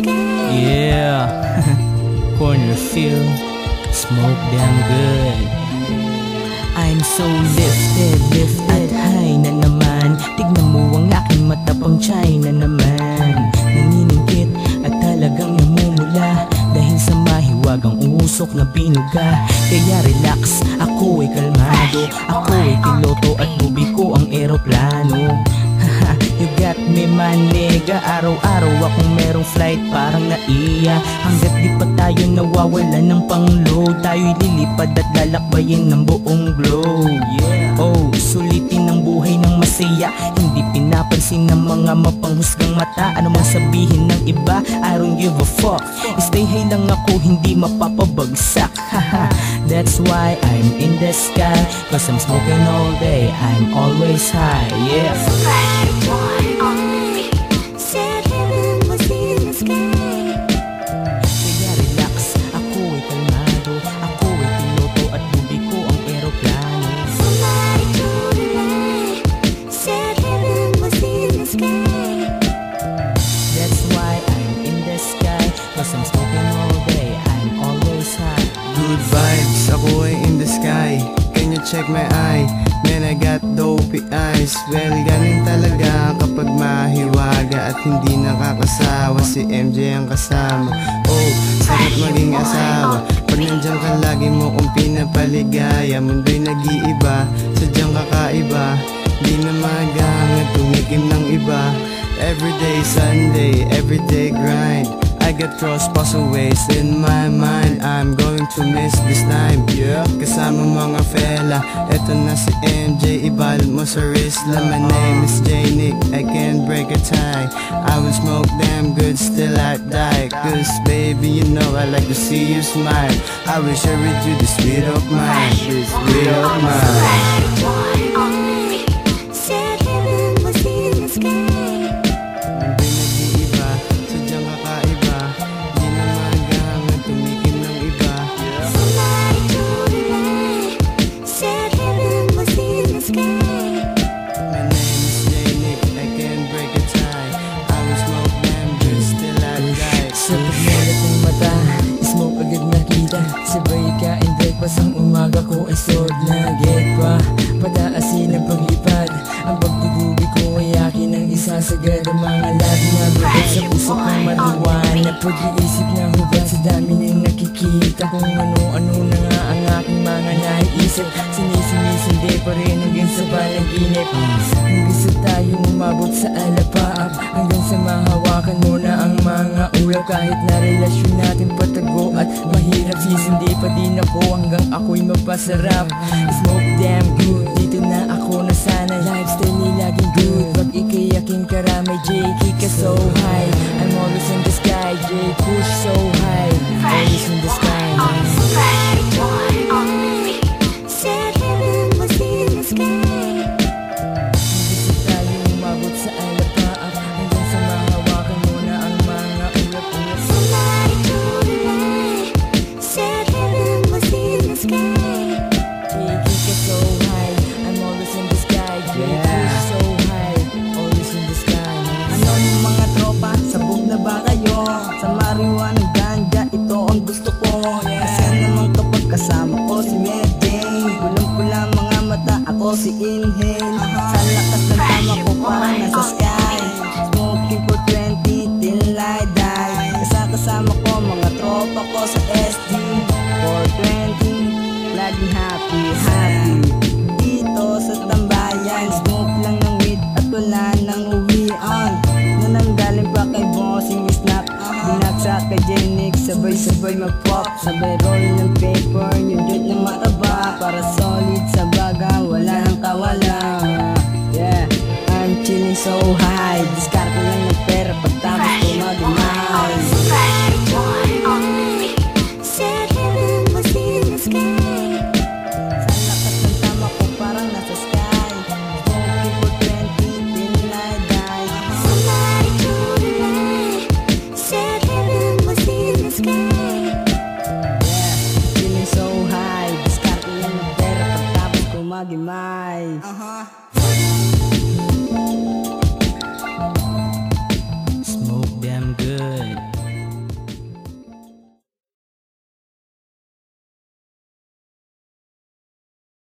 sky. Yeah, corner feel, smoke damn good. I'm so lifted, lifted high na naman. Tignan mo ang aking mata pang China naman. Naniningkit at talagang namumula. Dahil sa mahiwagang usok na binuga. Kaya relax, ako ay kalmado. Ako ay piloto maniga Araw-araw akong merong flight parang naiya. Hanggat di pa tayo nawawala ng pangload Tayo'y lilipad at lalakbayin ng buong globe. Oh, sulitin ang buhay ng masaya. Hindi pinapansin ng mga mapanghusgang mata. Ano mang sabihin ng iba, I don't give a fuck. Stay high lang ako, hindi mapapabagsak. Haha, That's why I'm in the sky. Cause I'm smoking all day, I'm always high Yeah check my eye? Man, I got dopey eyes. Well, galing talaga kapag mahiwaga At hindi nakakasawa. Si MJ ang kasama. Oh, sarap maging asawa. Pag nandiyan ka lagi mo kong pinapaligaya. Mundo'y nag-iiba, sadyang kakaiba. Di na magangat, tumikim ng iba. Everyday Sunday, everyday grind I got cross pathways in my mind. I'm going to miss this time yeah. Kasama mga fella Eto na si MJ Ibalot mo sa wrist My name is J Nick I can't break a tie. I will smoke damn good Still I die. Cause baby you know I like to see you smile. I will share with you the sweet of mine. This sweet of mine ang umaga ko ay sword na Get pa, pataasin ang paglipad Ang pagdudugi ko ay akin ang isasagad. Ang mga labi na bubog sa puso kong marijuana Pag-iisip na hubad sa dami ng nakikita Kung ano-ano na nga ang aking mga naiisip. Sinisimisindi pa rin hanggang sa panaginip. Hanggang sa tayo umabot sa sa mahawakan mo na ang mga ulap Kahit na relasyon natin patago at mahirap. Sisindi pa din ako hanggang ako'y mapasarap. Smoke damn good, dito na ako na sana. Lifestyle ni laging good, pag ikay aking karamay J, kick ka so high. I'm always in the sky, J, push so high. Always in the sky, man Flash boy only. Mata, sabay-sabay mag-pop Sabay roll ng paper, yung joint na mataba. Para solid sa baga, wala nang kawala. Yeah, I'm chilling so high Discard ko lang ng pera pagtapos ko mag-imay